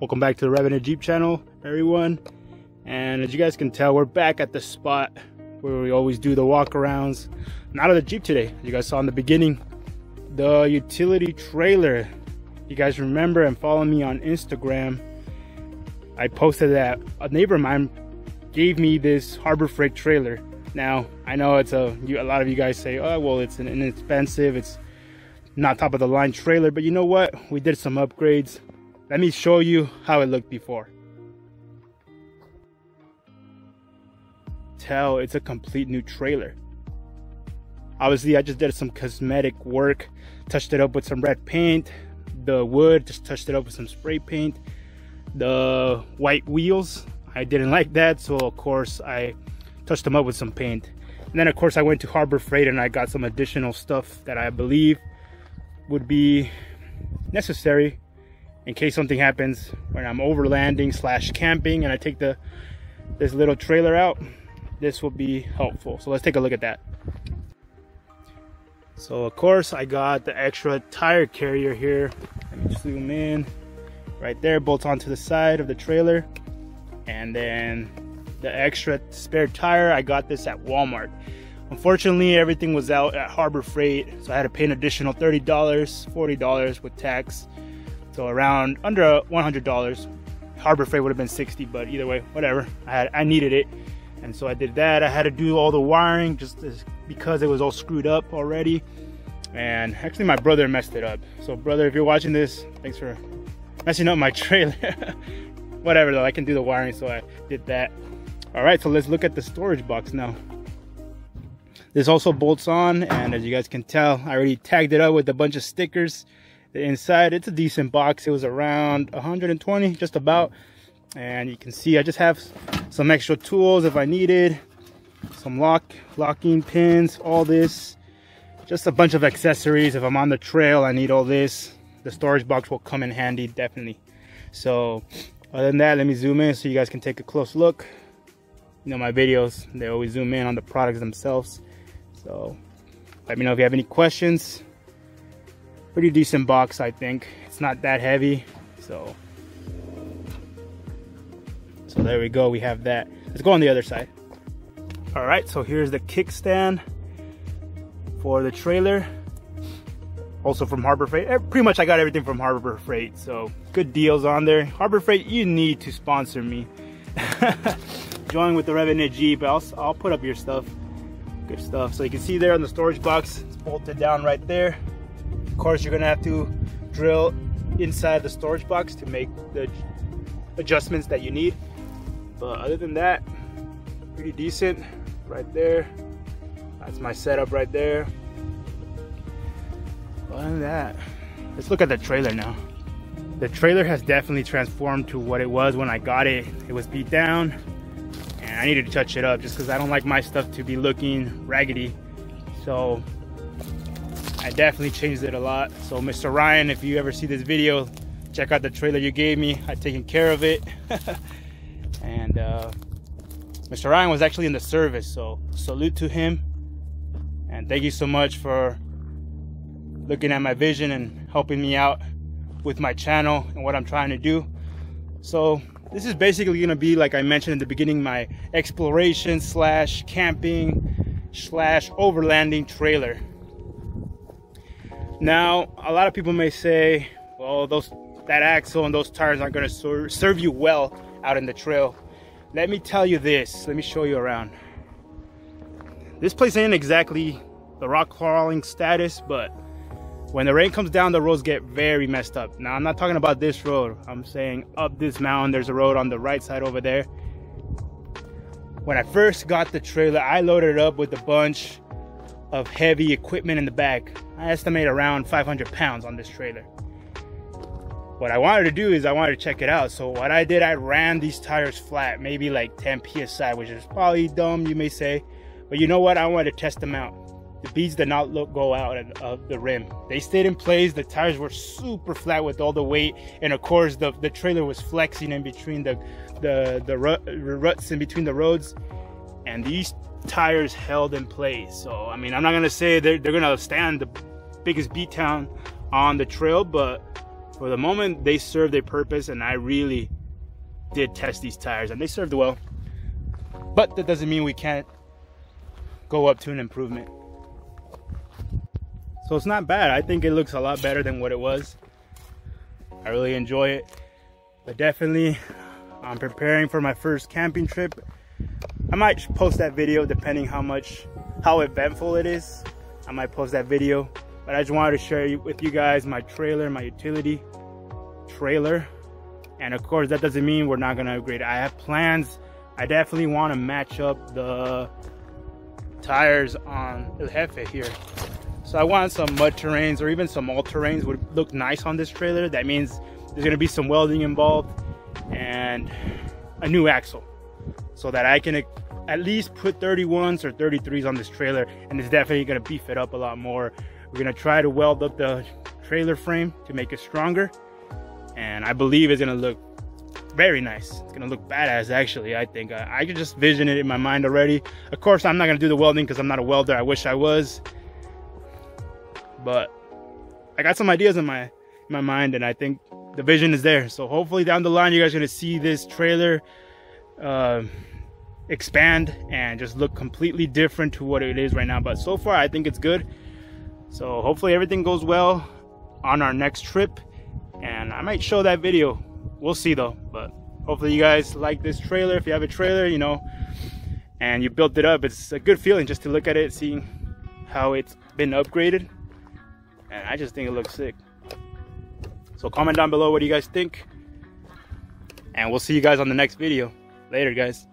Welcome back to the Revenant Jeep channel, everyone. And as you guys can tell, we're back at the spot where we always do the walkarounds. Not of the Jeep today. You guys saw in the beginning, the utility trailer. You guys remember and follow me on Instagram. I posted that a neighbor of mine gave me this Harbor Freight trailer. Now, I know it's a, a lot of you guys say, oh, well, it's an inexpensive, it's not top of the line trailer, but you know what? We did some upgrades let me show you how it looked before. Tell it's a complete new trailer. Obviously, I just did some cosmetic work, touched it up with some red paint, the wood, just touched it up with some spray paint. The white wheels, I didn't like that, so of course I touched them up with some paint. And then of course I went to Harbor Freight and I got some additional stuff that I believe would be necessary in case something happens when I'm overlanding slash camping and I take the this little trailer out this will be helpful. So let's take a look at that. So of course I got the extra tire carrier here. Let me zoom in. Right there bolts onto the side of the trailer. And then the extra spare tire I got this at Walmart. Unfortunately everything was out at Harbor Freight so I had to pay an additional $30 $40 with tax so around under $100. Harbor Freight would have been 60, but either way, whatever. I had I needed it, and so I did that. I had to do all the wiring just because it was all screwed up already. And actually, my brother messed it up. So, brother, if you're watching this, thanks for messing up my trailer. whatever, though, I can do the wiring, so I did that. All right, so let's look at the storage box now. This also bolts on, and as you guys can tell, I already tagged it up with a bunch of stickers the inside it's a decent box. It was around 120 just about. And you can see I just have some extra tools if I needed. Some lock locking pins all this. Just a bunch of accessories. If I'm on the trail I need all this. The storage box will come in handy definitely. So other than that let me zoom in so you guys can take a close look. You know my videos they always zoom in on the products themselves. So let me know if you have any questions pretty decent box I think. It's not that heavy so. So there we go we have that. Let's go on the other side. All right so here's the kickstand for the trailer. Also from Harbor Freight. Eh, pretty much I got everything from Harbor Freight so good deals on there. Harbor Freight you need to sponsor me. Join with the Revenant Jeep I'll, I'll put up your stuff good stuff. So you can see there on the storage box it's bolted down right there course, you're gonna have to drill inside the storage box to make the adjustments that you need. But other than that, pretty decent right there. That's my setup right there. Other than that, let's look at the trailer now. The trailer has definitely transformed to what it was when I got it. It was beat down and I needed to touch it up just because I don't like my stuff to be looking raggedy. So I definitely changed it a lot. So Mr. Ryan, if you ever see this video, check out the trailer you gave me. I've taken care of it. and uh, Mr. Ryan was actually in the service, so salute to him. And thank you so much for looking at my vision and helping me out with my channel and what I'm trying to do. So this is basically gonna be, like I mentioned in the beginning, my exploration slash camping slash overlanding trailer. Now, a lot of people may say, well, those that axle and those tires aren't going to serve you well out in the trail. Let me tell you this. Let me show you around. This place ain't exactly the rock crawling status, but when the rain comes down, the roads get very messed up. Now, I'm not talking about this road. I'm saying up this mountain, there's a road on the right side over there. When I first got the trailer, I loaded it up with a bunch of heavy equipment in the back. I estimate around 500 pounds on this trailer. What I wanted to do is I wanted to check it out. So what I did, I ran these tires flat, maybe like 10 PSI, which is probably dumb, you may say. But you know what? I wanted to test them out. The beads did not look, go out of the rim. They stayed in place. The tires were super flat with all the weight. And of course, the, the trailer was flexing in between the, the, the ruts in between the roads. And these tires held in place. So, I mean, I'm not gonna say they're, they're gonna stand the biggest beat down on the trail, but for the moment they serve their purpose and I really did test these tires and they served well. But that doesn't mean we can't go up to an improvement. So it's not bad. I think it looks a lot better than what it was. I really enjoy it. But definitely, I'm preparing for my first camping trip. I might post that video depending how much, how eventful it is. I might post that video. But I just wanted to share with you guys my trailer, my utility trailer. And of course, that doesn't mean we're not gonna upgrade. I have plans. I definitely want to match up the tires on El Jefe here. So I want some mud terrains or even some all terrains would look nice on this trailer. That means there's gonna be some welding involved and a new axle so that I can at least put 31s or 33s on this trailer and it's definitely gonna beef it up a lot more. We're gonna try to weld up the trailer frame to make it stronger and I believe it's gonna look very nice. It's gonna look badass actually, I think. I, I could just vision it in my mind already. Of course, I'm not gonna do the welding because I'm not a welder. I wish I was. But I got some ideas in my in my mind and I think the vision is there. So hopefully down the line you guys are gonna see this trailer uh, expand and just look completely different to what it is right now. But so far I think it's good. So hopefully everything goes well on our next trip. And I might show that video. We'll see though. But hopefully you guys like this trailer. If you have a trailer you know and you built it up it's a good feeling just to look at it seeing how it's been upgraded. And I just think it looks sick. So comment down below what do you guys think. And we'll see you guys on the next video later guys